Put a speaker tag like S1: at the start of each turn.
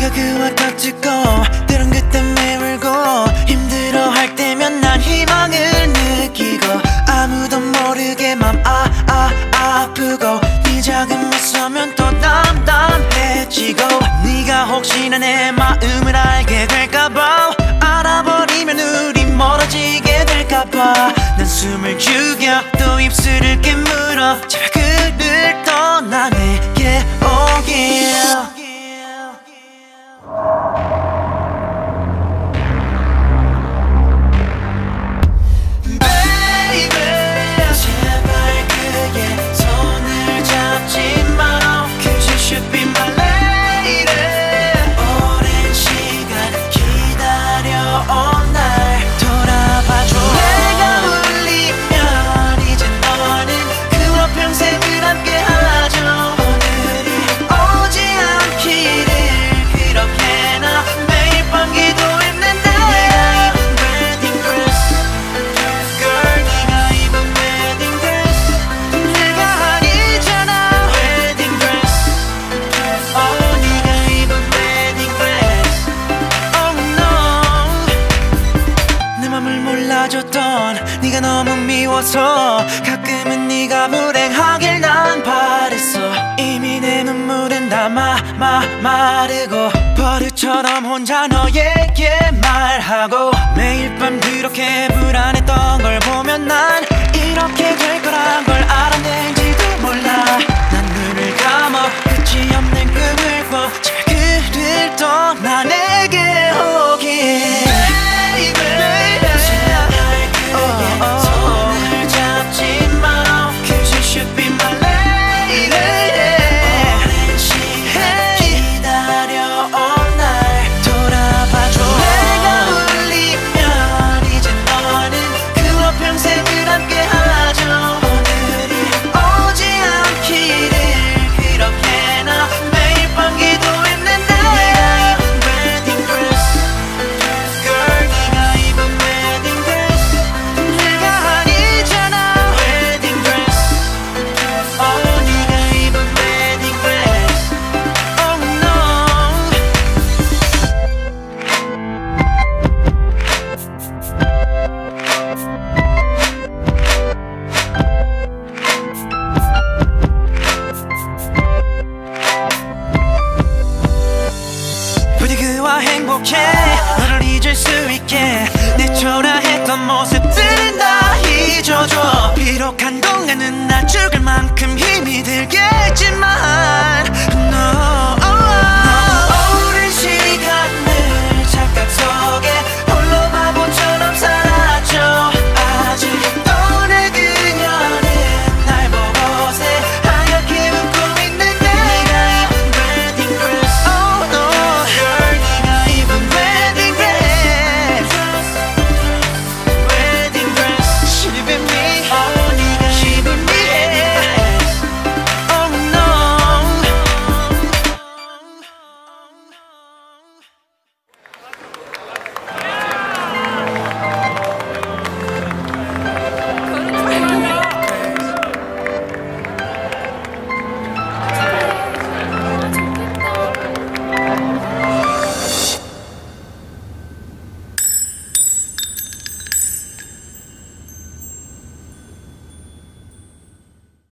S1: 네가 그와 같지고 때론 그땐 매물고 힘들어할 때면 난 희망을 느끼고 아무도 모르게 맘아아 아, 아 프고네 작은 미소면 또 담담해지고 네가 혹시나 내 마음을 알게 될까봐 알아버리면 우리 멀어지게 될까봐 난 숨을 죽여 또 입술을 깨물어 안아줬던 네가 너무 미워서 가끔은 네가 불행하길 난 바랬어. 이미 내 눈물은 다마마마르고 버릇처럼 혼자 너에게 말하고 매일 밤 그렇게 불안했던 걸 보면 난 이렇게 될 거라 행복해. 너를 잊을 수 있게. 내 초라했던 모습들은 다